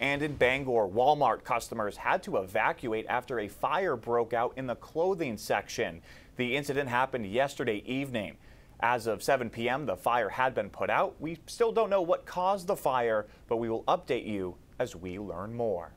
And in Bangor, Walmart customers had to evacuate after a fire broke out in the clothing section. The incident happened yesterday evening. As of 7 p.m., the fire had been put out. We still don't know what caused the fire, but we will update you as we learn more.